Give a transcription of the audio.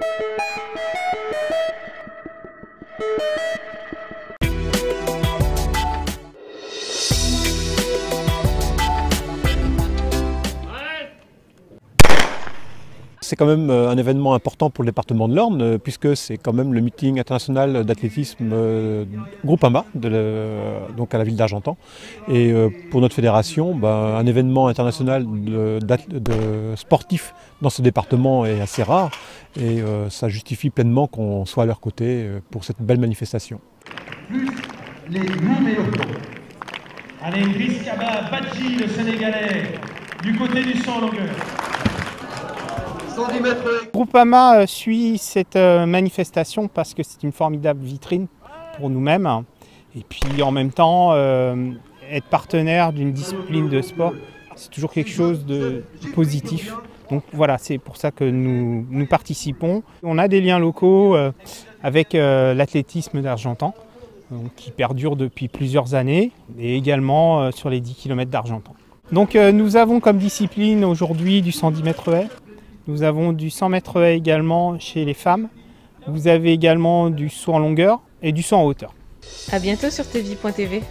Thank you. C'est quand même euh, un événement important pour le département de l'Orne, euh, puisque c'est quand même le meeting international d'athlétisme euh, Groupama, de le- donc à la ville d'Argentan. Et pour notre fédération, ben, un événement international de, sportifs dans ce département est assez rare, et ça justifie pleinement qu'on soit à leur côté pour cette belle manifestation. les numéros. Allez, Brice Kaba Badji, le Sénégalais, du côté du 100 longueur. 110 mètres Groupama euh, suit cette euh, manifestation parce que c'est une formidable vitrine pour nous-mêmes. Et puis en même temps, euh, être partenaire d'une discipline de sport, c'est toujours quelque chose de positif. Donc voilà, c'est pour ça que nous, nous participons. On a des liens locaux avec l'athlétisme d'Argentan, qui perdure depuis plusieurs années, et également sur les 10 km d'Argentan. Donc nous avons comme discipline aujourd'hui du 110 mètres haies, nous avons du 100 mètres également chez les femmes. Vous avez également du saut en longueur et du saut en hauteur. À bientôt sur tv.tv.